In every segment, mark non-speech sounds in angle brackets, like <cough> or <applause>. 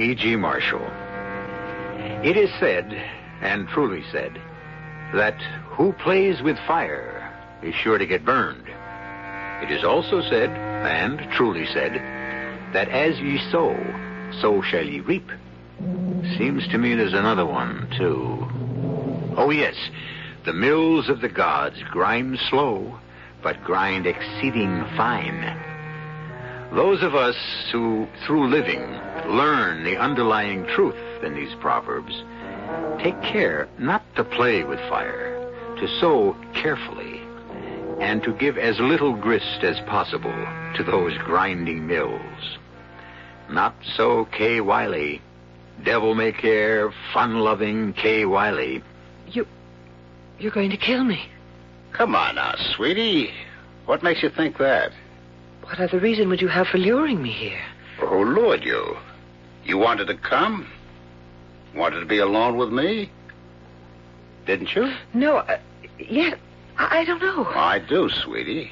E.G. Marshall. It is said, and truly said, that who plays with fire is sure to get burned. It is also said, and truly said, that as ye sow, so shall ye reap. Seems to me there's another one, too. Oh, yes. The mills of the gods grind slow, but grind exceeding fine. Those of us who, through living, learn the underlying truth in these proverbs, take care not to play with fire, to sow carefully, and to give as little grist as possible to those grinding mills. Not so Kay Wylie. Devil may care, fun-loving Kay Wylie. You. You're going to kill me. Come on now, sweetie. What makes you think that? What other reason would you have for luring me here? Who lured you? You wanted to come? Wanted to be alone with me? Didn't you? No, uh, yet I, I don't know. I do, sweetie.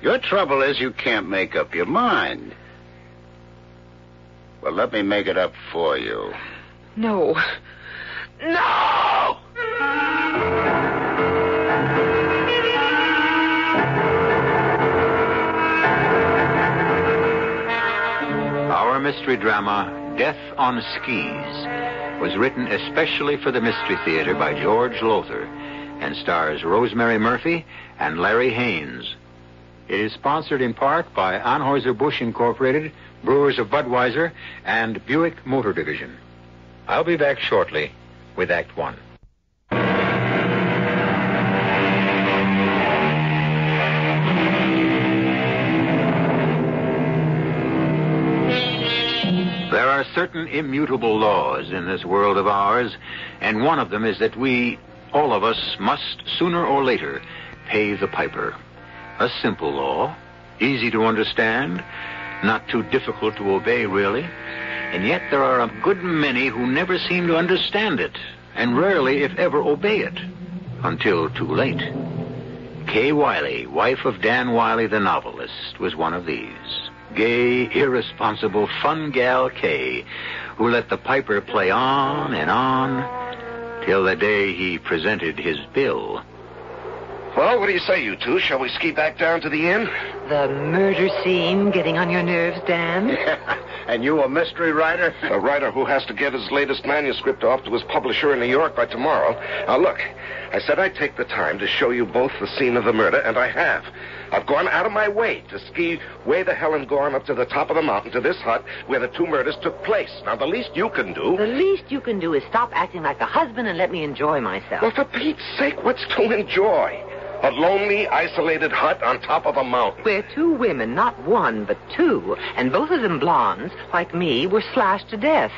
Your trouble is you can't make up your mind. Well, let me make it up for you. No. No! Our mystery drama, Death on Skis, was written especially for the Mystery Theater by George Lowther and stars Rosemary Murphy and Larry Haines. It is sponsored in part by Anheuser-Busch Incorporated, Brewers of Budweiser, and Buick Motor Division. I'll be back shortly with Act One. Are certain immutable laws in this world of ours, and one of them is that we, all of us, must sooner or later pay the piper. A simple law, easy to understand, not too difficult to obey, really. And yet there are a good many who never seem to understand it, and rarely, if ever, obey it. Until too late. Kay Wylie, wife of Dan Wylie the novelist, was one of these. Gay, irresponsible, fun gal Kay, who let the piper play on and on till the day he presented his bill. Well, what do you say, you two? Shall we ski back down to the inn? The murder scene getting on your nerves, Dan? <laughs> Yeah. and you a mystery writer? A writer who has to get his latest manuscript off to his publisher in New York by tomorrow. Now, look, I said I'd take the time to show you both the scene of the murder, and I have. I've gone out of my way to ski way the hell and gone up to the top of the mountain to this hut where the two murders took place. Now, the least you can do. The least you can do is stop acting like a husband and let me enjoy myself. Well, for Pete's sake, what's to enjoy? A lonely, isolated hut on top of a mountain. Where two women, not one, but two, and both of them blondes, like me, were slashed to death.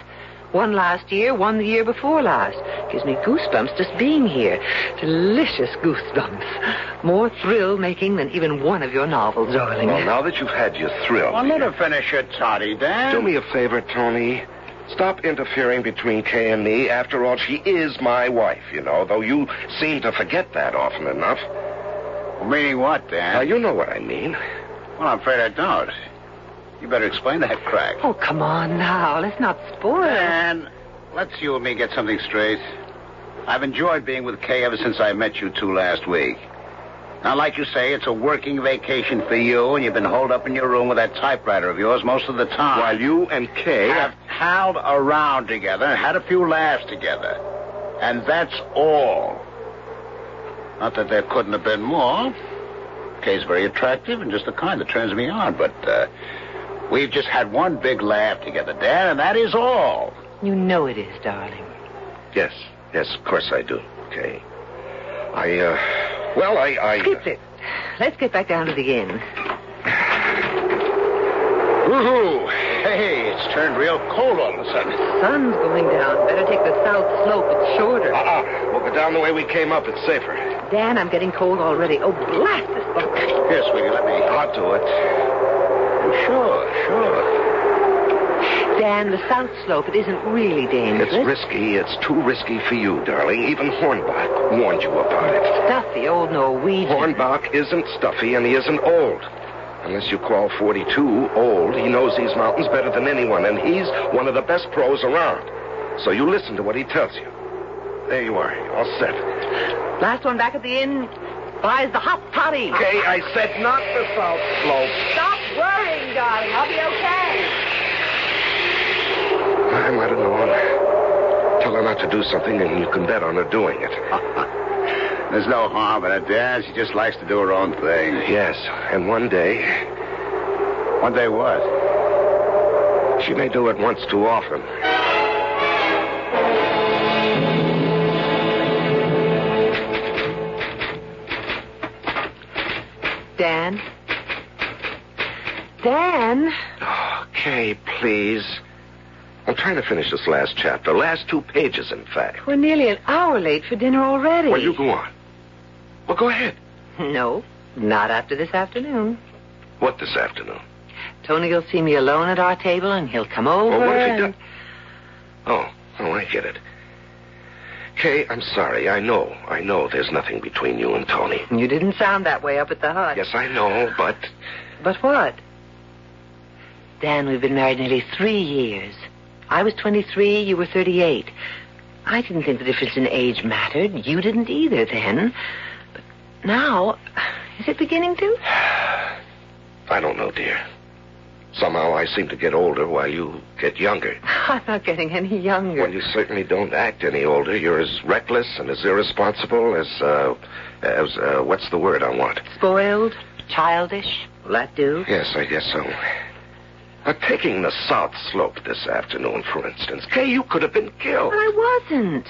One last year, one the year before last. Gives me goosebumps just being here. Delicious goosebumps. More thrill making than even one of your novels, darling. Well, now that you've had your thrill. Well, let her finish her toddy, Dan. Do me a favor, Tony. Stop interfering between Kay and me. After all, she is my wife, you know, though you seem to forget that often enough. Meaning what, Dan? Now, you know what I mean. Well, I'm afraid I don't. You better explain that crack. Oh, come on now. Let's not spoil. It. Dan, let's you and me get something straight. I've enjoyed being with Kay ever since I met you two last week. Now, like you say, it's a working vacation for you, and you've been holed up in your room with that typewriter of yours most of the time. While you and Kay have howled around together and had a few laughs together. And that's all. Not that there couldn't have been more. Kay's very attractive and just the kind that turns me on, but uh, we've just had one big laugh together, Dan, and that is all. You know it is, darling. Yes, yes, of course I do. Okay. I, uh, well, I, I. Skip it. Let's get back down to the inn. Woohoo! Hey, it's turned real cold all of a sudden. The sun's going down. Better take the south slope. It's shorter. Uh-uh. We'll go down the way we came up. It's safer. Dan, I'm getting cold already. Oh, blast this book. Here, sweetie, let me. I'll do it. Oh, sure, sure. Dan, the south slope, it isn't really dangerous. It's risky. It's too risky for you, darling. Even Hornbach warned you about it. Stuffy old Norwegian. Hornbach isn't stuffy, and he isn't old. Unless you call 42 old, he knows these mountains better than anyone, and he's one of the best pros around. So you listen to what he tells you. There you are, all set. Last one back at the inn buys the hot toddy. Okay, I said not the South Slope. Stop worrying, darling. I'll be okay. I might have known. Tell her not to do something, and you can bet on her doing it. Uh, uh, There's no harm in it, Dad. She just likes to do her own thing. Yes, and one day, One day what? she may do it once too often. Dan? Dan? Okay, please. I'm trying to finish this last chapter. Last two pages, in fact. We're nearly an hour late for dinner already. Well, you go on. Well, go ahead. No, not after this afternoon. What this afternoon? Tony will see me alone at our table, and he'll come over. Well, what if he and... does? Oh, oh, I get it. Kay, I'm sorry. I know. I know there's nothing between you and Tony. You didn't sound that way up at the hut. Yes, I know, but But what? Dan, we've been married nearly three years. I was 23, you were 38. I didn't think the difference in age mattered. You didn't either then. But now, is it beginning to? <sighs> I don't know, dear. Somehow I seem to get older while you get younger. <laughs> I'm not getting any younger. Well, you certainly don't act any older. You're as reckless and as irresponsible as, uh, as, uh, what's the word I want? Spoiled? Childish? Will that do? Yes, I guess so. Uh, taking the South Slope this afternoon, for instance. Kay, you could have been killed. But I wasn't.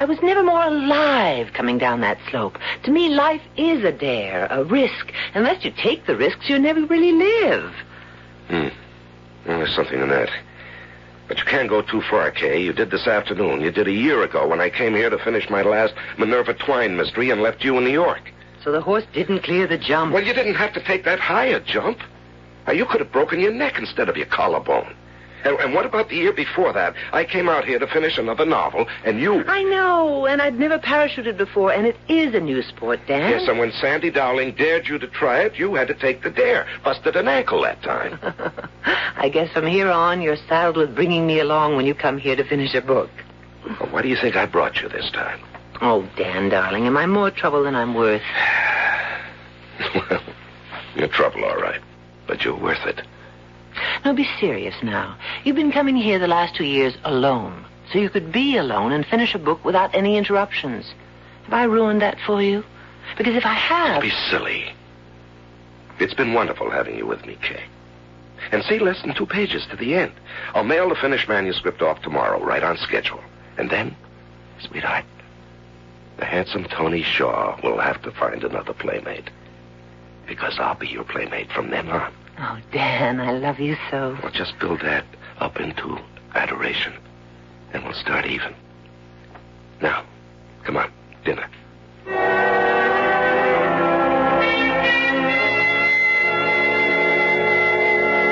I was never more alive coming down that slope. To me, life is a dare, a risk. Unless you take the risks, you never really live. Hmm. Well, there's something in that. But you can't go too far, Kay. You did this afternoon. You did a year ago when I came here to finish my last Minerva Twine mystery and left you in New York. So the horse didn't clear the jump. Well, you didn't have to take that higher jump. Uh, you could have broken your neck instead of your collarbone. And, and what about the year before that? I came out here to finish another novel, and you. I know, and I'd never parachuted before, and it is a new sport, Dan. Yes, and when Sandy Dowling dared you to try it, you had to take the dare. Busted an ankle that time. <laughs> I guess from here on, you're saddled with bringing me along when you come here to finish a book. well, why do you think I brought you this time? Oh, Dan, darling, am I more trouble than I'm worth? <sighs> well, you're trouble, all right. But you're worth it. Now, be serious now. You've been coming here the last two years alone, so you could be alone and finish a book without any interruptions. Have I ruined that for you? Because if I have... Don't be silly. It's been wonderful having you with me, Kay. And see, less than two pages to the end. I'll mail the finished manuscript off tomorrow, right on schedule. And then, sweetheart, the handsome Tony Shaw will have to find another playmate. Because I'll be your playmate from then on. Oh, Dan, I love you so. We'll just build that up into adoration. And we'll start even. Now, come on, dinner.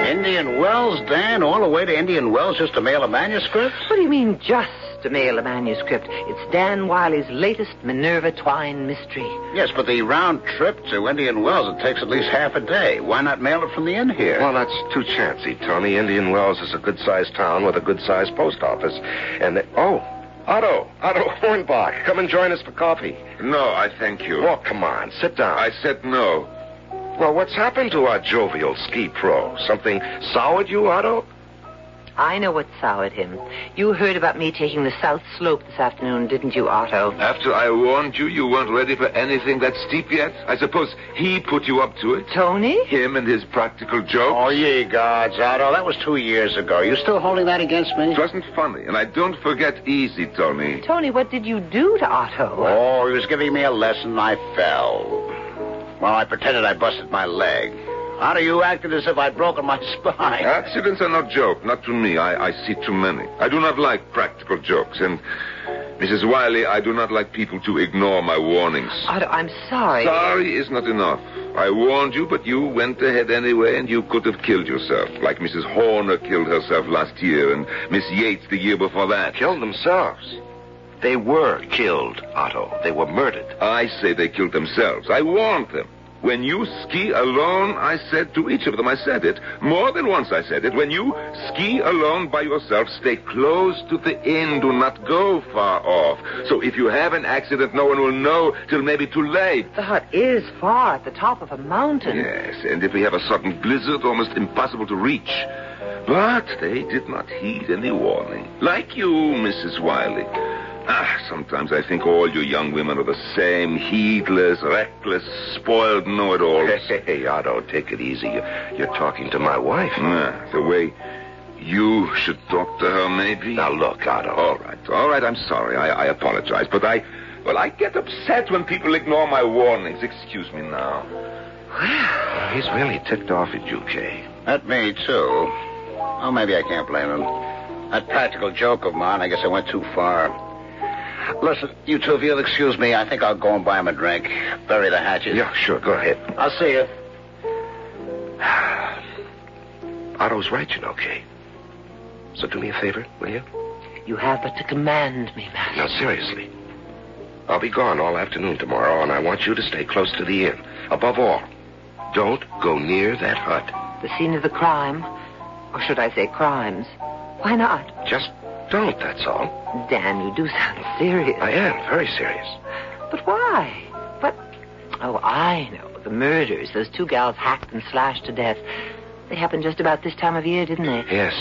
Indian Wells, Dan, all the way to Indian Wells just to mail a manuscript? What do you mean, just to mail a manuscript? It's Dan Wylie's latest Minerva Twine mystery. Yes, but the round trip to Indian Wells, it takes at least half a day. Why not mail it from the inn here? Well, that's too chancy, Tony. Indian Wells is a good-sized town with a good-sized post office. And they... Oh, Otto. Otto <laughs> Hornbach. Come and join us for coffee. No, I thank you. Oh, come on. Sit down. I said no. Well, what's happened to our jovial ski pro? Something soured you, Otto? I know what soured him. You heard about me taking the South Slope this afternoon, didn't you, Otto? After I warned you, you weren't ready for anything that steep yet? I suppose he put you up to it? Tony? Him and his practical joke? Oh, ye gods, Otto. That was two years ago. You still holding that against me? It wasn't funny, and I don't forget easy, Tony. Tony, what did you do to Otto? Oh, he was giving me a lesson. I fell. Well, I pretended I busted my leg. Otto, you acted as if I'd broken my <laughs> spine. Accidents are not joke, not to me. I, I see too many. I do not like practical jokes, and Mrs. Wylie, I do not like people to ignore my warnings. Otto, I'm sorry. Sorry is not enough. I warned you, but you went ahead anyway, and you could have killed yourself, like Mrs. Horner killed herself last year, and Miss Yates the year before that. Killed themselves. They were killed, Otto. They were murdered. I say they killed themselves. I warned them. When you ski alone, I said to each of them, I said it. More than once I said it. When you ski alone by yourself, stay close to the inn. Do not go far off. So if you have an accident, no one will know till maybe too late. The hut is far at the top of a mountain. Yes, and if we have a sudden blizzard, almost impossible to reach. But they did not heed any warning. Like you, Mrs. Wylie. Ah, sometimes I think all you young women are the same. Heedless, reckless, spoiled know-it-alls. Hey, hey, Otto, take it easy. You're, you're talking to my wife. Ah, the way you should talk to her, maybe. Now, look, Otto. All right, all right, I'm sorry. I, I apologize. But I, well, I get upset when people ignore my warnings. Excuse me now. Well, he's really ticked off at you, Kay. At me, too. Oh, maybe I can't blame him. That practical joke of mine, I guess I went too far. Listen, you two, if you'll excuse me, I think I'll go and buy him a drink. Bury the hatches. Yeah, sure, go ahead. I'll see you. <sighs> Otto's right, you know, Kay. So do me a favor, will you? You have but to command me, Master. Now, seriously. I'll be gone all afternoon tomorrow, and I want you to stay close to the inn. Above all, don't go near that hut. The scene of the crime. Or should I say crimes? Why not? Just don't, that's all. Dan, you do sound serious. I am, very serious. But why? But, oh, I know. The murders, those two gals hacked and slashed to death. They happened just about this time of year, didn't they? Yes,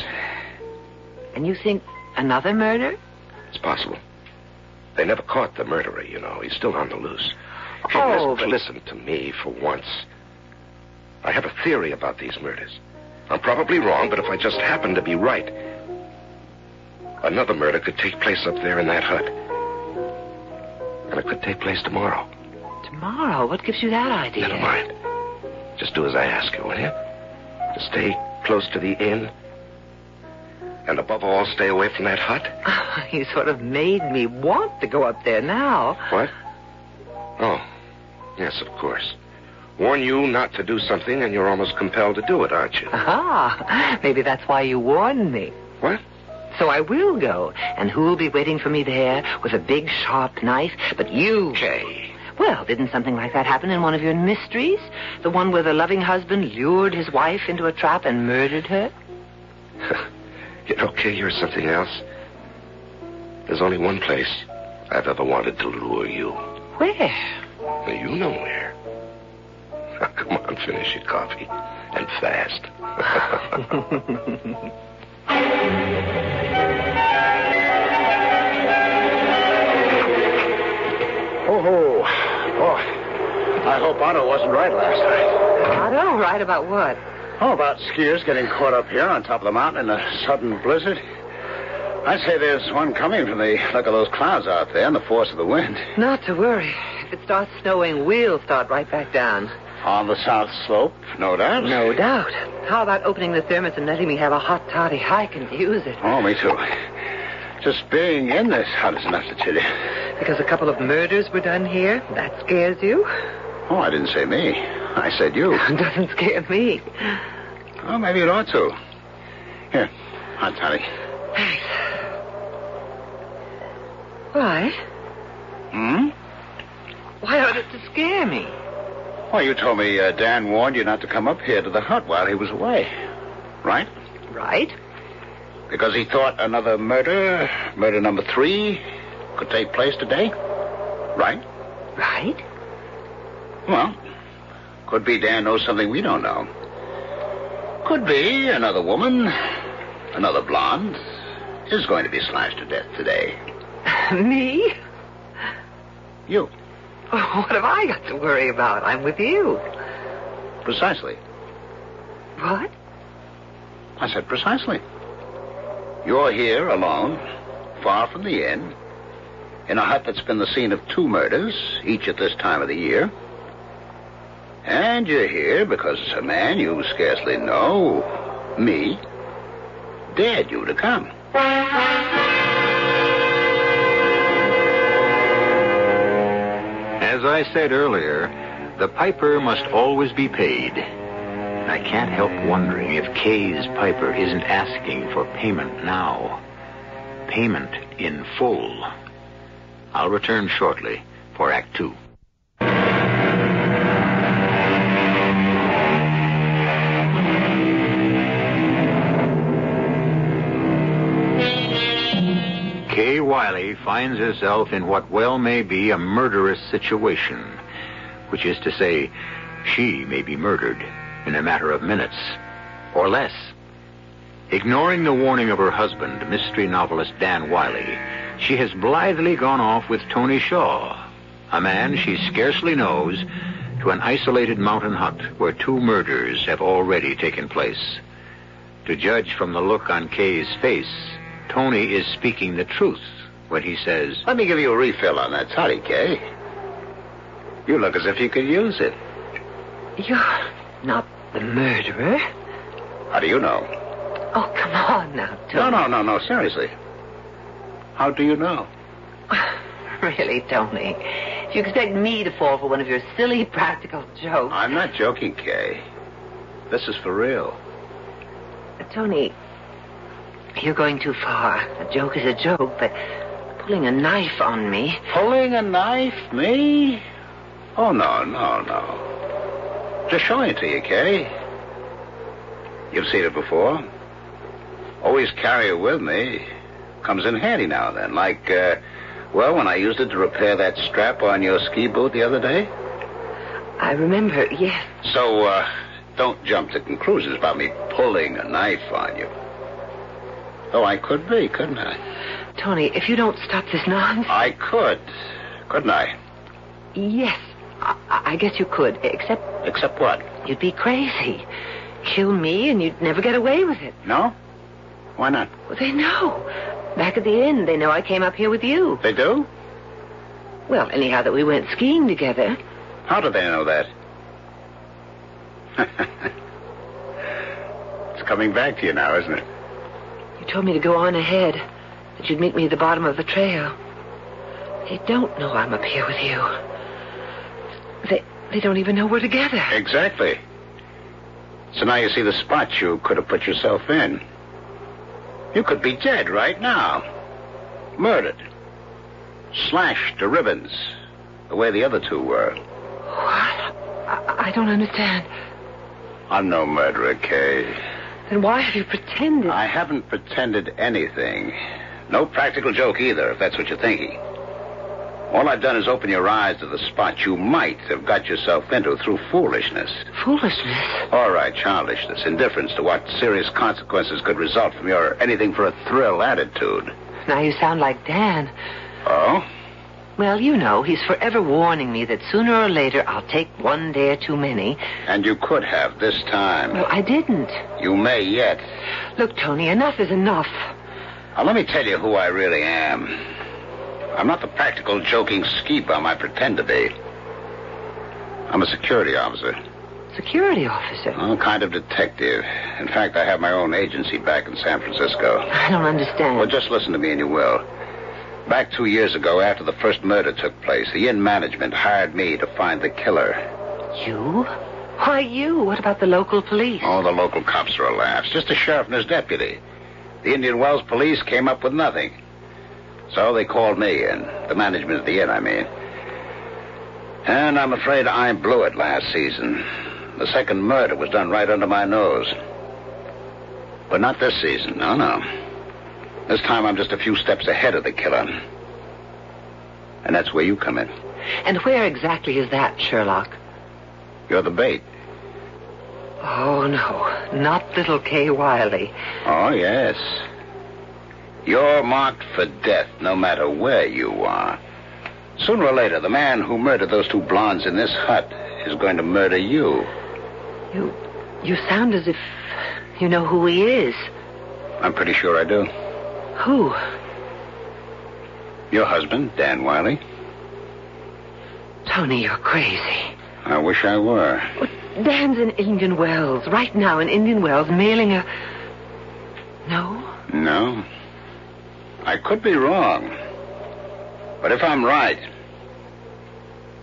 And you think another murder? it's possible. They never caught the murderer, you know. He's still on the loose. Okay, Oh, listen, but- listen to me for once. I have a theory about these murders. I'm probably wrong, but if I just happen to be right, another murder could take place up there in that hut. And it could take place tomorrow. Tomorrow? What gives you that idea? Never mind. Just do as I ask you, will you? Just stay close to the inn. And above all, stay away from that hut. Oh, <laughs> you sort of made me want to go up there now. What? Oh, yes, of course. Warn you not to do something, and you're almost compelled to do it, aren't you? Ah, <laughs> maybe that's why you warned me. What? So I will go. And who'll be waiting for me there with a big sharp knife? But you. Kay. Well, didn't something like that happen in one of your mysteries? The one where the loving husband lured his wife into a trap and murdered her? you know, Kay, you're something else. There's only one place I've ever wanted to lure you. Where? Now, you know where. <laughs> Come on, finish your coffee. And fast. <laughs> <laughs> Oh, ho. Oh, I hope Otto wasn't right last night. Otto, right about what? Oh, about skiers getting caught up here on top of the mountain in a sudden blizzard. I'd say there's one coming from the look of those clouds out there and the force of the wind. Not to worry. If it starts snowing, we'll start right back down. On the south slope, no doubt. No doubt. How about opening the thermos and letting me have a hot toddy? I can use it. Oh, me too. Just being in this hut is enough to chill you. Because a couple of murders were done here? That scares you? Oh, I didn't say me. I said you. <laughs> Doesn't scare me. Oh, maybe it ought to. Here, hot toddy. Thanks. Why? Hmm? Why ought it to scare me? Well, you told me uh, Dan warned you not to come up here to the hut while he was away. Right? Right? Because he thought another murder, murder number three, could take place today? Right? Right? Well, could be Dan knows something we don't know. Could be another woman, another blonde, is going to be slashed to death today. <laughs> me? You. <laughs> What have I got to worry about? I'm with you. Precisely. What? I said precisely. You're here alone, far from the inn, in a hut that's been the scene of two murders, each at this time of the year. And you're here because a man you scarcely know, me, dared you to come. As I said earlier, the piper must always be paid. I can't help wondering if Kay's piper isn't asking for payment now. Payment in full. I'll return shortly for Act Two. Finds herself in what well may be a murderous situation, which is to say, she may be murdered in a matter of minutes or less. Ignoring the warning of her husband, mystery novelist Dan Wylie, she has blithely gone off with Tony Shaw, a man she scarcely knows, to an isolated mountain hut where two murders have already taken place. To judge from the look on Kay's face, Tony is speaking the truth when he says, Let me give you a refill on that toddy, Kay. You look as if you could use it. You're not the murderer. How do you know? Oh, come on now, No, Tony. no, no, no, seriously. How do you know? <laughs> Really, Tony. If you expect me to fall for one of your silly practical jokes. I'm not joking, Kay. This is for real. Tony, you're going too far. A joke is a joke, but pulling a knife on me. Pulling a knife? Me? Oh, no, no, no. Just showing it to you, Kay. You've seen it before. Always carry it with me. Comes in handy now and then. Like, uh, well, when I used it to repair that strap on your ski boot the other day. I remember, yes. So, uh, don't jump to conclusions about me pulling a knife on you. Oh, I could be, couldn't I? Tony, if you don't stop this nonsense. I could, couldn't I? Yes, I, I guess you could, except Except what? you'd be crazy. Kill me and you'd never get away with it. No? Why not? Well, they know. Back at the inn, they know I came up here with you. They do? Well, anyhow, that we went skiing together. How do they know that? <laughs> it's coming back to you now, isn't it? You told me to go on ahead, that you'd meet me at the bottom of the trail. They don't know I'm up here with you. They they don't even know we're together. Exactly. So now you see the spot you could have put yourself in. You could be dead right now. Murdered. Slashed to ribbons. The way the other two were. What? I, I don't understand. I'm no murderer, Kay. Then why have you pretended? I haven't pretended anything. No practical joke either, if that's what you're thinking. All I've done is open your eyes to the spot you might have got yourself into through foolishness. Foolishness. All right, childishness, indifference to what serious consequences could result from your anything for a thrill attitude. Now you sound like Dan. Oh? Well, you know, he's forever warning me that sooner or later I'll take one dare too many. And you could have this time. Well, I didn't. You may yet. Look, Tony, enough is enough. Now, let me tell you who I really am. I'm not the practical, joking ski bum I pretend to be. I'm a security officer. Security officer. A kind of detective. In fact, I have my own agency back in San Francisco. I don't understand. Well, just listen to me and you will. Back two years ago, after the first murder took place, the inn management hired me to find the killer. You? Why you? What about the local police? All the local cops are a laugh. It's just a sheriff and his deputy. The Indian Wells police came up with nothing. So they called me in. The management of the inn, I mean. And I'm afraid I blew it last season. The second murder was done right under my nose. But not this season. No, no. This time I'm just a few steps ahead of the killer. And that's where you come in. And where exactly is that, Sherlock? You're the bait. Oh, no. Not little Kay Wylie. Oh, yes. You're marked for death no matter where you are. Sooner or later, the man who murdered those two blondes in this hut is going to murder you. You. You sound as if you know who he is. I'm pretty sure I do. Who? Your husband, Dan Wylie. Tony, you're crazy. I wish I were. Dan's in Indian Wells. Right now in Indian Wells, mailing a. No? No. I could be wrong. But if I'm right,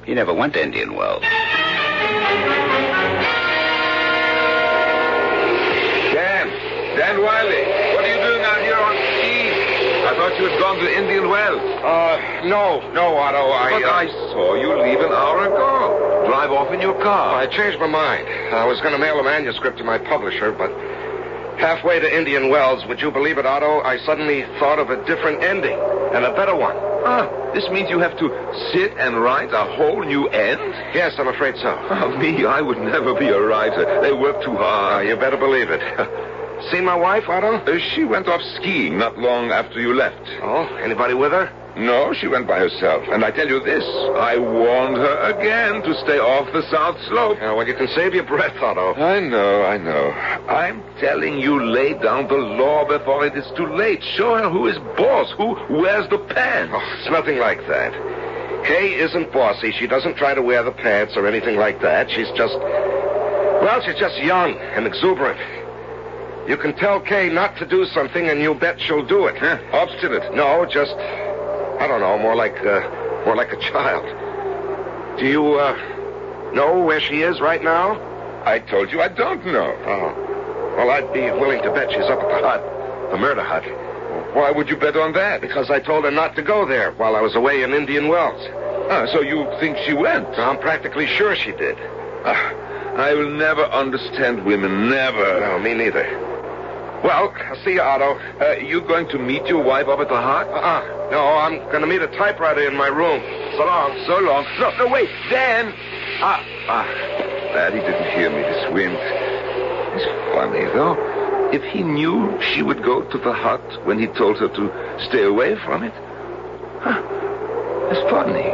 he never went to Indian Wells. Dan, Dan Wylie, gone to Indian Wells. Uh, no, no, Otto. I, But uh, I saw you leave an hour ago. Drive off in your car. I changed my mind. I was going to mail a manuscript to my publisher, but Halfway to Indian Wells, would you believe it, Otto? I suddenly thought of a different ending and a better one. Ah, this means you have to sit and write a whole new end? Yes, I'm afraid so. Oh, me, I would never be a writer. They work too Ah, hard. you better believe it. <laughs> Seen my wife, Otto? Uh, she went off skiing not long after you left. Oh, anybody with her? No, she went by herself. And I tell you this, I warned her again to stay off the south slope. Yeah, well, you can save your breath, Otto. I know, I know. I'm telling you, lay down the law before it is too late. Show her who is boss, who wears the pants. Oh, it's nothing like that. Kay isn't bossy. She doesn't try to wear the pants or anything like that. She's just. Well, she's just young and exuberant. You can tell Kay not to do something, and you'll bet she'll do it. Huh? Obstinate. No, just. I don't know, more like. Uh, more like a child. Do you, uh. know where she is right now? I told you I don't know. Oh. Well, I'd be willing to bet she's up at the hut. The murder hut. Why would you bet on that? Because I told her not to go there while I was away in Indian Wells. Ah, so you think she went? I'm practically sure she did. Ah, I will never understand women, never. No, me neither. Well, I'll see you, Otto. Uh, you going to meet your wife up at the hut? Uh-uh. No, I'm going to meet a typewriter in my room. So long. So long. No, no, wait, Dan. Ah, ah. Glad he didn't hear me this wind. It's funny, though. If he knew she would go to the hut when he told her to stay away from it. Huh. It's funny.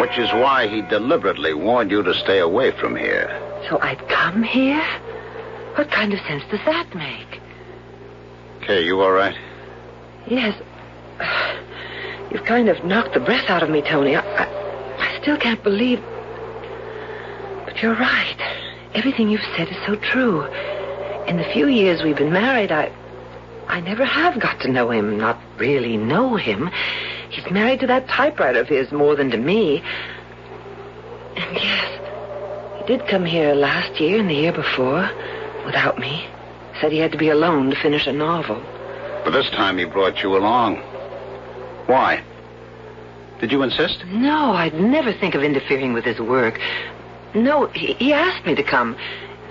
Which is why he deliberately warned you to stay away from here. So I'd come here? What kind of sense does that make? Kay, you all right? Yes. You've kind of knocked the breath out of me, Tony. I, I, I still can't believe. But you're right. Everything you've said is so true. In the few years we've been married, I. I never have got to know him, not really know him. He's married to that typewriter of his more than to me. And yes, did come here last year and the year before, without me. Said he had to be alone to finish a novel. But this time he brought you along. Why? Did you insist? No, I'd never think of interfering with his work. No, he, he asked me to come.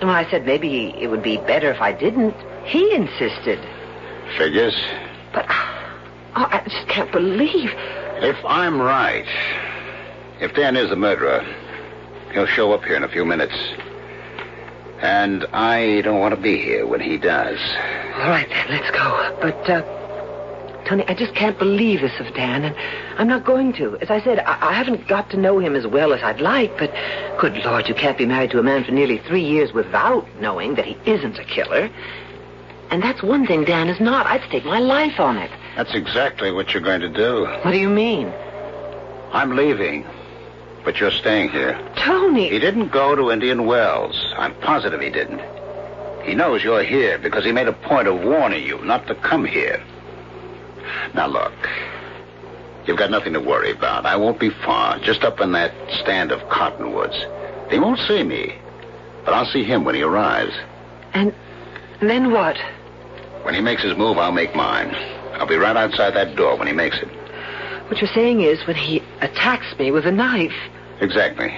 And when I said maybe it would be better if I didn't, he insisted. Figures. But oh, I just can't believe. If I'm right, if Dan is the murderer, he'll show up here in a few minutes. And I don't want to be here when he does. All right, then, let's go. But, uh, Tony, I just can't believe this of Dan, and I'm not going to. As I said, I, I haven't got to know him as well as I'd like, but good Lord, you can't be married to a man for nearly three years without knowing that he isn't a killer. And that's one thing Dan is not. I'd stake my life on it. That's exactly what you're going to do. What do you mean? I'm leaving, but you're staying here. Tony! He didn't go to Indian Wells. I'm positive he didn't. He knows you're here because he made a point of warning you not to come here. Now, look. You've got nothing to worry about. I won't be far, just up in that stand of cottonwoods. They won't see me, but I'll see him when he arrives. And then what? When he makes his move, I'll make mine. I'll be right outside that door when he makes it. What you're saying is when he attacks me with a knife. Exactly.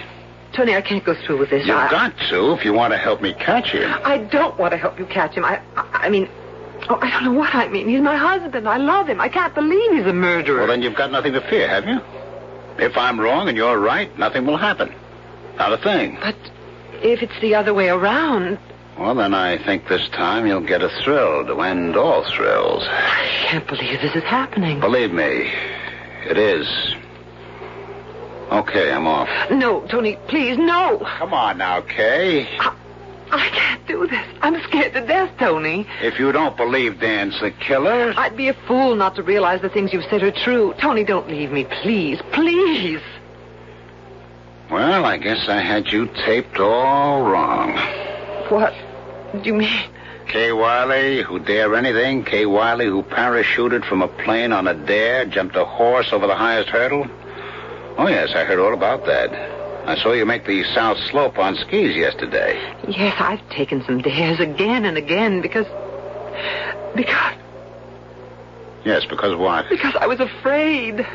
Tony, I can't go through with this. You've I, got to if you want to help me catch him. I don't want to help you catch him. I, I, I mean, oh, I don't know what I mean. He's my husband. I love him. I can't believe he's a murderer. Well, then you've got nothing to fear, have you? If I'm wrong and you're right, nothing will happen. Not a thing. But if it's the other way around, Well, then I think this time you'll get a thrill to end all thrills. I can't believe this is happening. Believe me, it is. Okay, I'm off. No, Tony, please, no. Come on now, Kay. I, I can't do this. I'm scared to death, Tony. If you don't believe Dan's the killer, I'd be a fool not to realize the things you've said are true. Tony, don't leave me, please, please. well, I guess I had you taped all wrong. What do you mean? Kay Wylie, who dare anything. Kay Wylie, who parachuted from a plane on a dare, jumped a horse over the highest hurdle. Oh, yes, I heard all about that. I saw you make the South Slope on skis yesterday. Yes, I've taken some dares again and again because. Because. Yes, because what? Because I was afraid.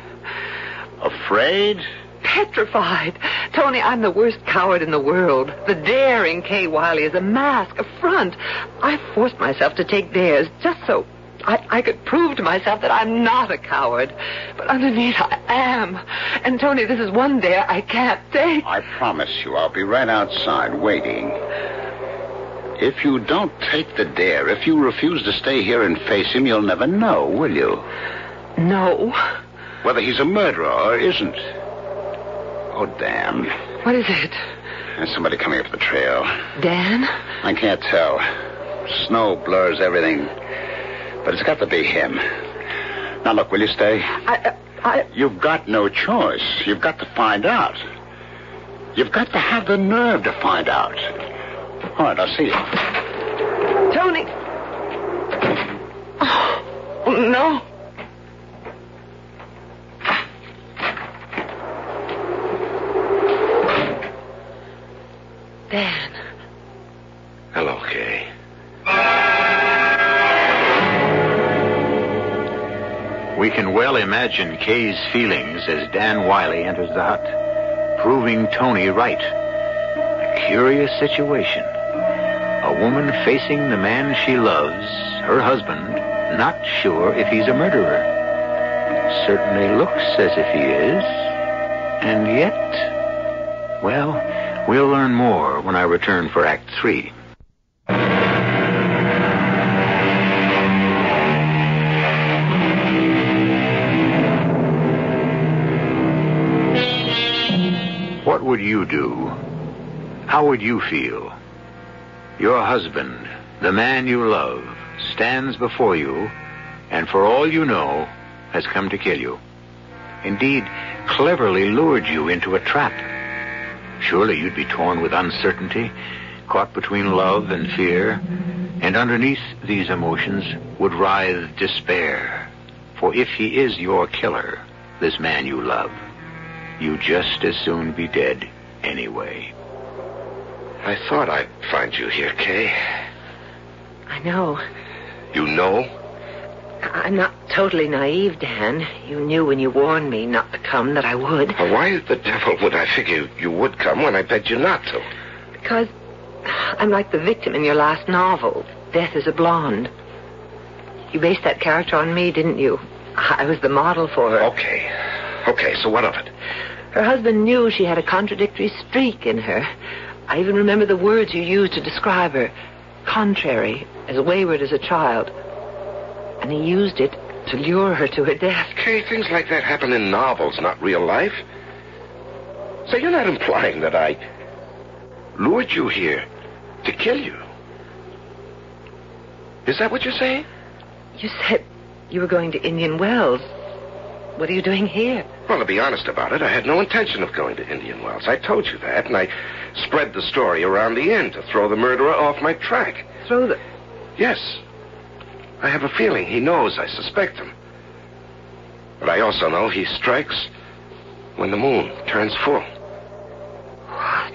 Afraid? Petrified. Tony, I'm the worst coward in the world. The daring Kay Wylie is a mask, a front. I forced myself to take dares just so I, I could prove to myself that I'm not a coward. But underneath, I am. And Tony, this is one dare I can't take. I promise you, I'll be right outside waiting. If you don't take the dare, if you refuse to stay here and face him, you'll never know, will you? No. Whether he's a murderer or isn't. Oh, damn. What is it? There's somebody coming up the trail. Dan? I can't tell. Snow blurs everything. But it's got to be him. Now, look, will you stay? I, uh, I... You've got no choice. You've got to find out. You've got to have the nerve to find out. All right, I'll see you. Imagine Kay's feelings as Dan Wylie enters the hut, proving Tony right. A curious situation. A woman facing the man she loves, her husband, not sure if he's a murderer. Certainly looks as if he is. And yet, well, we'll learn more when I return for Act Three. You do? How would you feel? Your husband, the man you love, stands before you, and for all you know, has come to kill you. Indeed, cleverly lured you into a trap. Surely you'd be torn with uncertainty, caught between love and fear, and underneath these emotions would writhe despair. For if he is your killer, this man you love, you just as soon be dead anyway. I thought I'd find you here, Kay. I know. You know? I- I'm not totally naive, Dan. You knew when you warned me not to come that I would. Why the devil would I figure you would come when I begged you not to? Because I'm like the victim in your last novel, Death is a Blonde. You based that character on me, didn't you? I was the model for her. Okay. Okay, so what of it? Her husband knew she had a contradictory streak in her. I even remember the words you used to describe her. Contrary, as wayward as a child. And he used it to lure her to her death. Kay, things like that happen in novels, not real life. So you're not implying that I lured you here to kill you? Is that what you're saying? You said you were going to Indian Wells. What are you doing here? Well, to be honest about it, I had no intention of going to Indian Wells. I told you that, and I spread the story around the inn to throw the murderer off my track. Throw the. Yes. I have a feeling he knows I suspect him. But I also know he strikes when the moon turns full.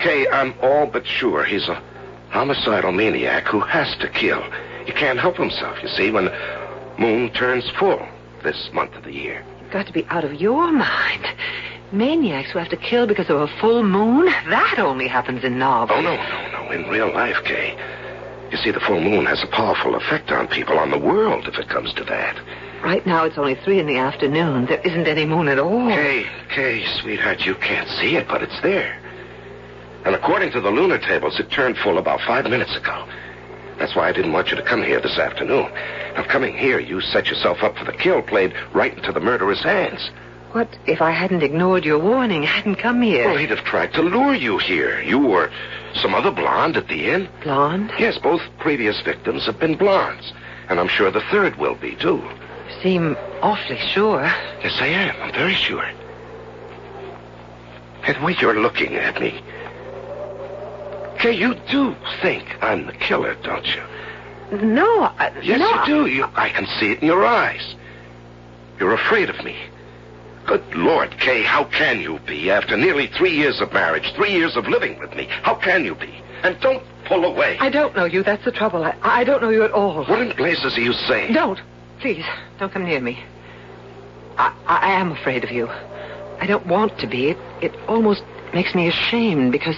Kay, I'm all but sure he's a homicidal maniac who has to kill. He can't help himself, you see, when the moon turns full this month of the year. Got to be out of your mind. Maniacs who have to kill because of a full moon? That only happens in novels. Oh, no, no, no. In real life, Kay. You see, the full moon has a powerful effect on people, on the world, if it comes to that. Right now it's only three in the afternoon. There isn't any moon at all. Kay, Kay, sweetheart, you can't see it, but it's there. And according to the lunar tables, it turned full about five minutes ago. That's why I didn't want you to come here this afternoon. Now, coming here, you set yourself up for the kill, played right into the murderer's hands. What if I hadn't ignored your warning, hadn't come here? Well, he'd have tried to lure you here. You or some other blonde at the inn. Blonde? Yes, both previous victims have been blondes. And I'm sure the third will be, too. You seem awfully sure. Yes, I am. I'm very sure. And the way you're looking at me. Kay, you do think I'm the killer, don't you? No, I, Yes, no, you do. You, I can see it in your eyes. You're afraid of me. Good Lord, Kay, how can you be after nearly three years of marriage, three years of living with me? How can you be? And don't pull away. I don't know you. That's the trouble. I, I don't know you at all. What in blazes are you saying? Don't. Please, don't come near me. I, I am afraid of you. I don't want to be. It, it almost makes me ashamed because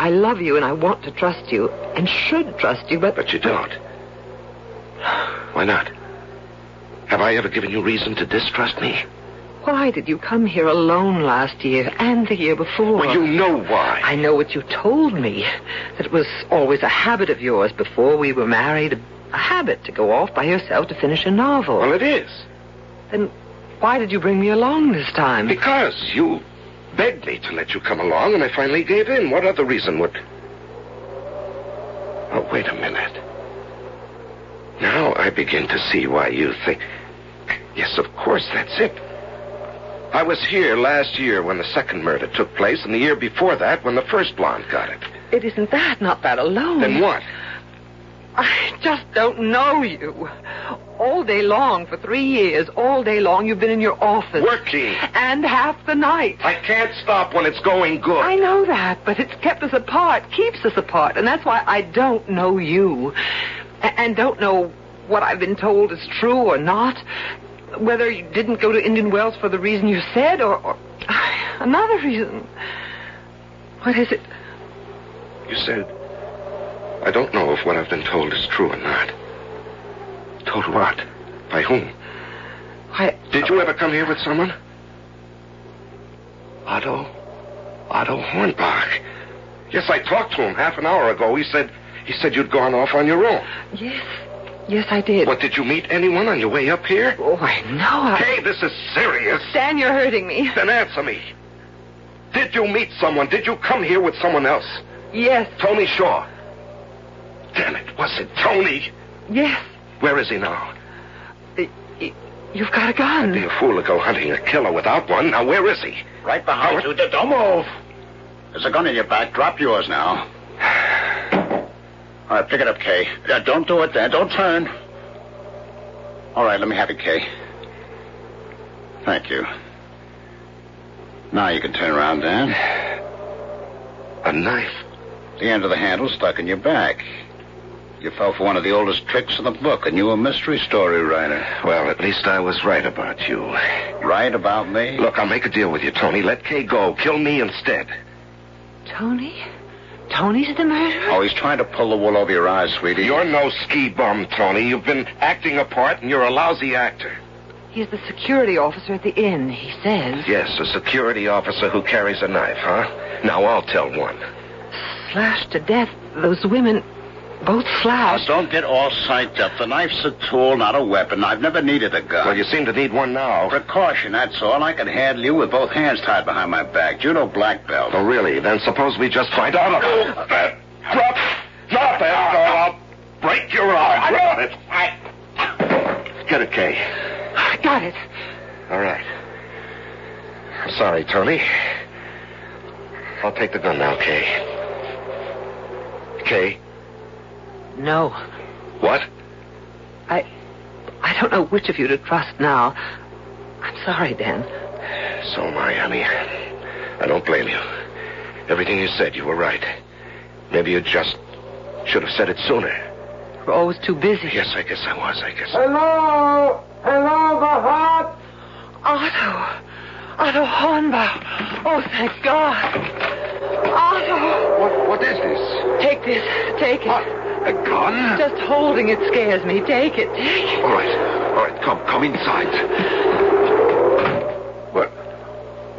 I love you and I want to trust you and should trust you, but. But you don't. Why not? Have I ever given you reason to distrust me? Why did you come here alone last year and the year before? Well, you know why. I know what you told me. That it was always a habit of yours before we were married. A habit to go off by yourself to finish a novel. Well, it is. Then why did you bring me along this time? Because you begged me to let you come along, and I finally gave in. What other reason would. Oh, wait a minute. Now I begin to see why you think. Yes, of course, that's it. I was here last year when the second murder took place, and the year before that when the first blonde got it. It isn't that, not that alone. Then what? I just don't know you. All day long, for three years, all day long, you've been in your office. Working. And half the night. I can't stop when it's going good. I know that, but it's kept us apart, keeps us apart, and that's why I don't know you. A- And don't know what I've been told is true or not. Whether you didn't go to Indian Wells for the reason you said or, or <sighs> another reason. What is it? You said, I don't know if what I've been told is true or not. Told what? By whom? Why, Did you ever come here with someone? Otto? Otto Hornbach. Yes, I talked to him half an hour ago. He said he said you'd gone off on your own. Yes. Yes, I did. What, did you meet anyone on your way up here? Oh, I know. I... Hey, this is serious. Dan, you're hurting me. Then answer me. Did you meet someone? Did you come here with someone else? Yes. Tony Shaw. Damn it, was it Tony? Yes. Where is he now? Y- y- You've got a gun. Be a fool to go hunting a killer without one. Now, where is he? Right behind you. Don't move. There's a gun in your back. Drop yours now. All right, pick it up, Kay. Uh, don't do it, Dan. Don't turn. All right, let me have it, Kay. Thank you. Now you can turn around, Dan. A knife. The end of the handle stuck in your back. You fell for one of the oldest tricks in the book, and you a mystery story writer. Well, at least I was right about you. Right about me? Look, I'll make a deal with you, Tony. Let Kay go. Kill me instead. Tony? Tony's the murderer? Oh, he's trying to pull the wool over your eyes, sweetie. You're no ski bum, Tony. You've been acting a part, and you're a lousy actor. He's the security officer at the inn, he says. Yes, a security officer who carries a knife, huh? Now I'll tell one. Slashed to death. Those women, both Now, slashed. don't get all psyched up. The knife's a tool, not a weapon. I've never needed a gun. Well, you seem to need one now. Precaution, that's all. I can handle you with both hands tied behind my back. Judo black belt. Oh, really? Then suppose we just find out about that. Drop. Drop it, or I'll break your arm. I Drop it. I... Get it, Kay. I got it. All right. I'm sorry, Tony. I'll take the gun now, Kay. Kay, No. what? I. I don't know which of you to trust now. I'm sorry, Dan. So am I, honey. I don't blame you. Everything you said, you were right. Maybe you just should have said it sooner. We're always too busy. Yes, I guess I was. I guess. Hello? Hello, the heart? Otto. Otto Hornbach. Oh, thank God. Otto. What? What is this? Take this. Take it. A gun? Just holding it scares me. Take it. Take it. All right. All right, come, come inside.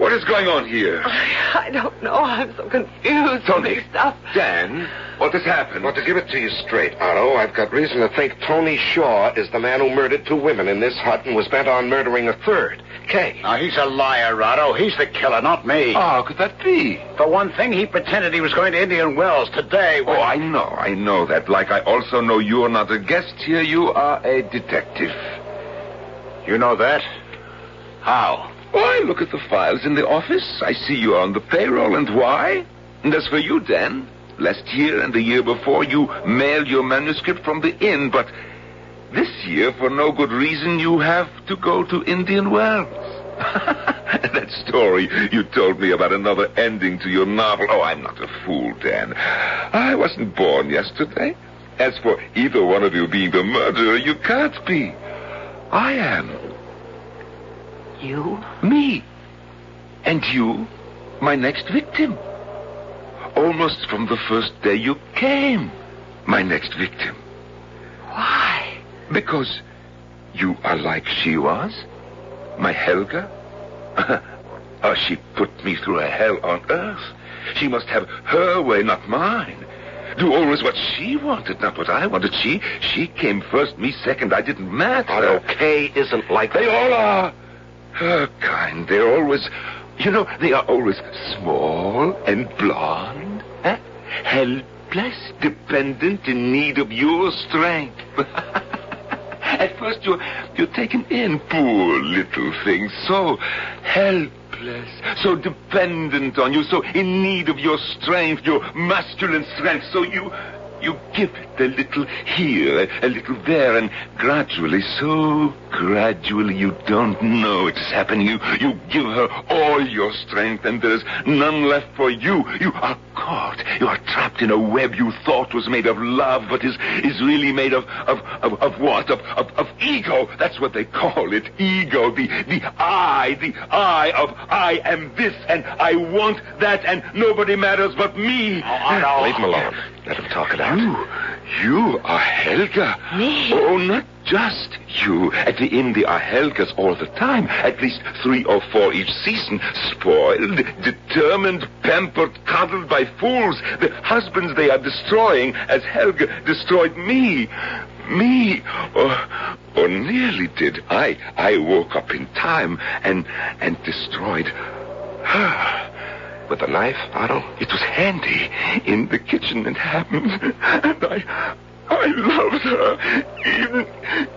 What? What is going on here? I don't know. I'm so confused. Tony. Mixed up. Dan, what has happened? Well, to give it to you straight, Otto, I've got reason to think Tony Shaw is the man who murdered two women in this hut and was bent on murdering a third. Kay. Now, he's a liar, Otto. He's the killer, not me. Ah, how could that be? For one thing, he pretended he was going to Indian Wells today. Oh, I know, I know that. Like I also know you are not a guest here, you are a detective. You know that? How? Why, look at the files in the office. I see you are on the payroll, and why? And as for you, Dan, last year and the year before, you mailed your manuscript from the inn, but this year, for no good reason, you have to go to Indian Wells. <laughs> that story you told me about another ending to your novel. Oh, I'm not a fool, Dan. I wasn't born yesterday. As for either one of you being the murderer, you can't be. I am. You? Me. And you, my next victim. Almost from the first day you came, my next victim. Why? Because you are like she was, my Helga. <laughs> oh, she put me through a hell on earth. She must have her way, not mine. Do always what she wanted, not what I wanted. She she came first, me second. I didn't matter. Otto, Kay isn't like They all are. Her kind. They're always, you know, they are always small and blonde. Huh? Helpless, dependent, in need of your strength. <laughs> At first you're, you're taken in, poor little thing, so helpless, so dependent on you, so in need of your strength, your masculine strength, so you, you give it a little here, a, a little there, and gradually, so gradually, you don't know it's happening. You, you give her all your strength, and there's none left for you. You are caught. You are trapped in a web you thought was made of love, but is, is really made of, of, of, of what? Of, of, of ego. That's what they call it. Ego. The, the I, the I of I am this, and I want that, and nobody matters but me. Leave him alone. Let him talk it out. You, you are Helga. Me? Oh, not just you. At the inn, there are Helgas all the time. At least three or four each season. Spoiled, determined, pampered, coddled by fools. The husbands they are destroying as Helga destroyed me. Me. Or, or nearly did. I, I woke up in time and, and destroyed her. With a knife, Otto? It was handy in the kitchen it happened. And I I loved her. Even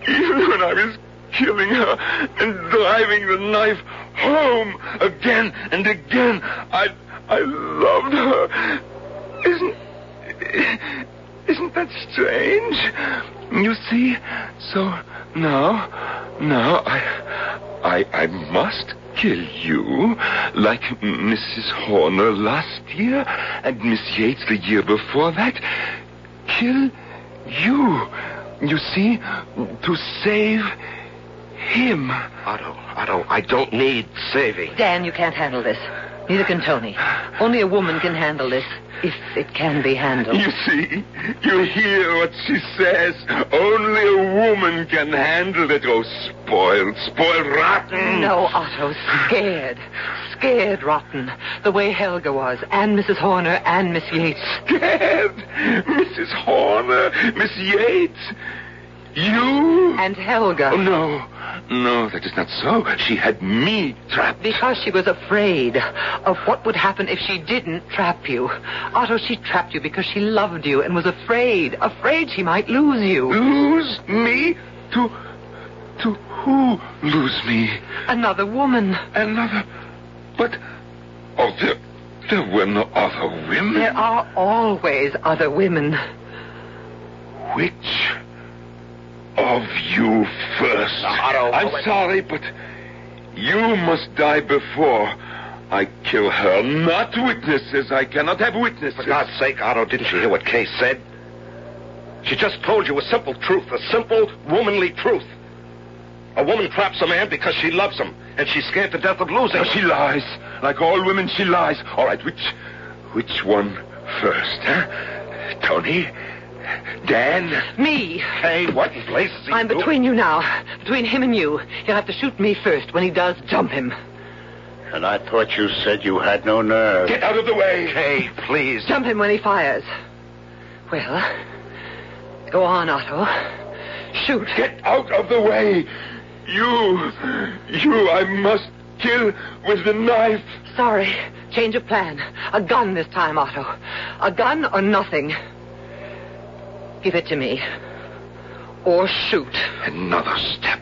even when I was killing her and driving the knife home again and again. I I loved her. Isn't isn't that strange? You see, so now now I I I must kill you like Mrs. Horner last year and Miss Yates the year before that. Kill you. You see, to save him. Otto, Otto, I don't need saving. Dan, you can't handle this. Neither can Tony. Only a woman can handle this, if it can be handled. You see, you hear what she says. Only a woman can handle it. Oh, spoiled, spoiled, rotten. No, Otto, scared. Scared rotten. The way Helga was, and Mrs. Horner, and Miss Yates. Scared. Mrs. Horner, Miss Yates. You? And Helga. Oh, no. No, that is not so. She had me trapped. Because she was afraid of what would happen if she didn't trap you. Otto, she trapped you because she loved you and was afraid, afraid she might lose you. Lose me? To. to who lose me? Another woman. Another. But. Oh, there. there were no other women. There are always other women. Which of you first? I'm sorry, but you must die before I kill her. Not witnesses. I cannot have witnesses. For God's sake, Otto, didn't you hear what Kay said? She just told you a simple truth, a simple, womanly truth. A woman traps a man because she loves him, and she's scared to death of losing No, him. she lies. Like all women, she lies. All right, which, which one first, huh? Tony? Dan? Me. Hey, what in blazes are you I'm doing? between you now. Between him and you. You'll have to shoot me first. When he does, jump him. And I thought you said you had no nerve. Get out of the way. Hey, please. Jump him when he fires. Well, go on, Otto. Shoot. Get out of the way. You, you, I must kill with the knife. Sorry. Change of plan. A gun this time, Otto. A gun or nothing. Give it to me. Or shoot. Another step.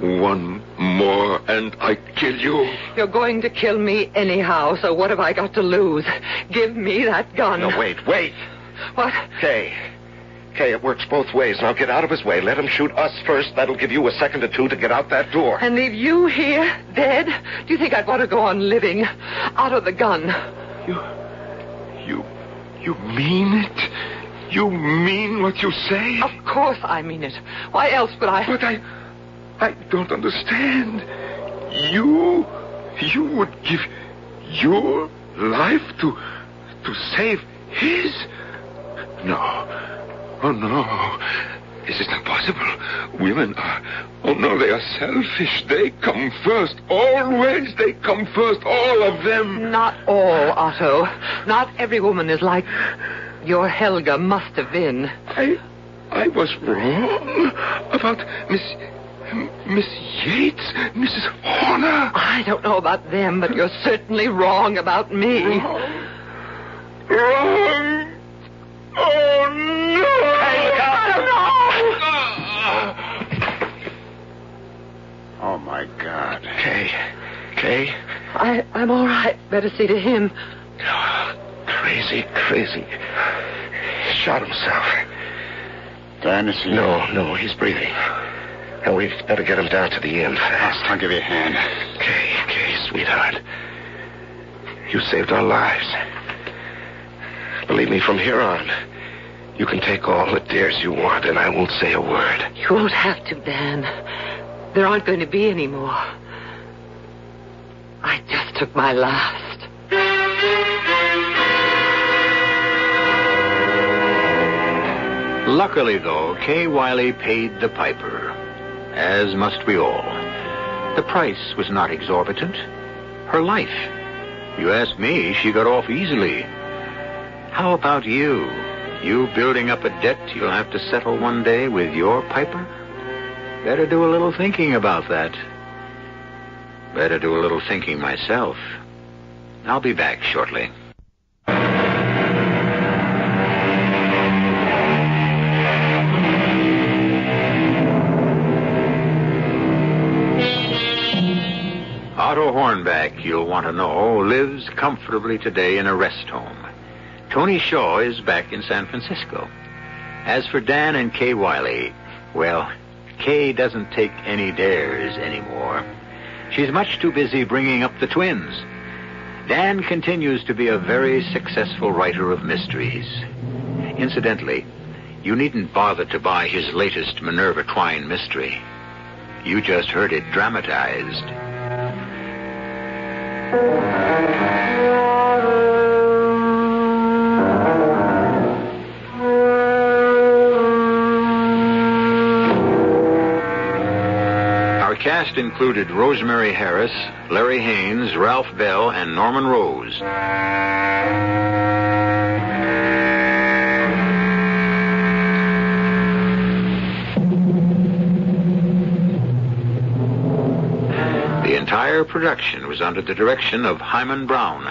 One more, and I kill you. You're going to kill me anyhow, so what have I got to lose? Give me that gun. No, wait, wait. What? Kay. Kay, it works both ways. Now get out of his way. Let him shoot us first. That'll give you a second or two to get out that door. And leave you here, dead? Do you think I'd want to go on living? Out of the gun. You, you, you mean it? You mean what you say? Of course I mean it. Why else would I? But I, I don't understand. You, You would give your life to to save his? No. Oh no. This is not possible. Women are oh no, they are selfish. They come first. Always they come first. All of them. Not all, Otto. Not every woman is like your Helga must have been. I I was wrong about Miss Miss Yates, Mrs. Horner. I don't know about them, but you're certainly wrong about me. Wrong. Wrong. Oh no! Oh, my God. Kay. Kay. I, I'm all right. Better see to him. Crazy, crazy. Shot himself. Dan, is he... No, no, he's breathing. And we'd better get him down to the inn fast. I'll give you a hand. Kay, Kay, sweetheart. You saved our lives. Believe me, from here on, you can take all the dares you want, and I won't say a word. You won't have to, Dan. There aren't going to be any more. I just took my last. Luckily, though, Kay Wylie paid the piper, as must we all. The price was not exorbitant. Her life. You ask me, she got off easily. How about you? You building up a debt you'll have to settle one day with your piper? Better do a little thinking about that. Better do a little thinking myself. I'll be back shortly. Want to know, lives comfortably today in a rest home. Tony Shaw is back in San Francisco. As for Dan and Kay Wylie, well, Kay doesn't take any dares anymore. She's much too busy bringing up the twins. Dan continues to be a very successful writer of mysteries. Incidentally, you needn't bother to buy his latest Minerva Twine mystery. You just heard it dramatized. Our cast included Rosemary Harris, Larry Haines, Ralph Bell, and Norman Rose. Entire production was under the direction of Himan Brown.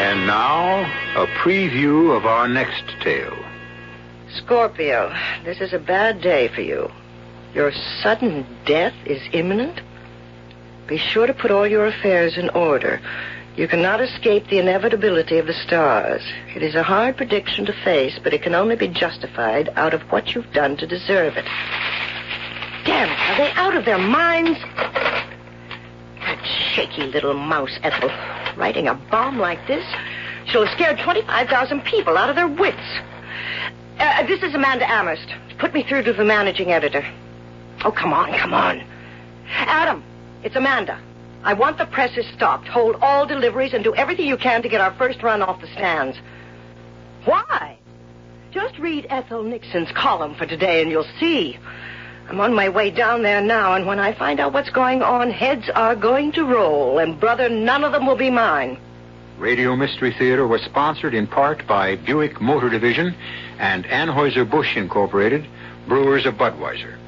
And now, a preview of our next tale. Scorpio, this is a bad day for you. Your sudden death is imminent. Be sure to put all your affairs in order. You cannot escape the inevitability of the stars. It is a hard prediction to face, but it can only be justified out of what you've done to deserve it. Damn it, are they out of their minds? That shaky little mouse, Ethel, writing a bomb like this. She'll have scared 25,000 people out of their wits. Uh, this is Amanda Amherst. Put me through to the managing editor. Oh, come on, come on. Adam, it's Amanda. I want the presses stopped. Hold all deliveries and do everything you can to get our first run off the stands. Why? Just read Ethel Nixon's column for today and you'll see. I'm on my way down there now, and when I find out what's going on, heads are going to roll, and brother, none of them will be mine. Radio Mystery Theater was sponsored in part by Buick Motor Division and Anheuser-Busch Incorporated, brewers of Budweiser.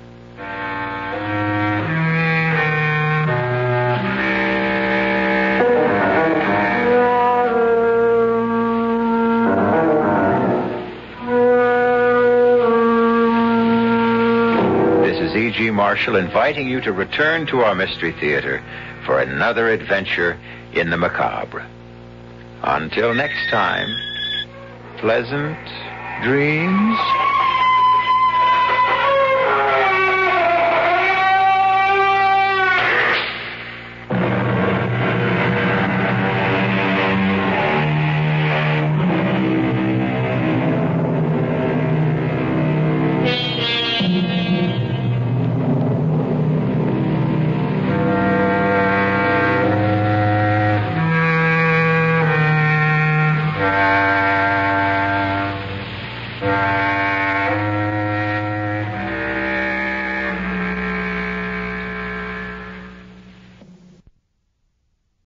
Marshall inviting you to return to our Mystery Theater for another adventure in the macabre. Until next time, pleasant dreams.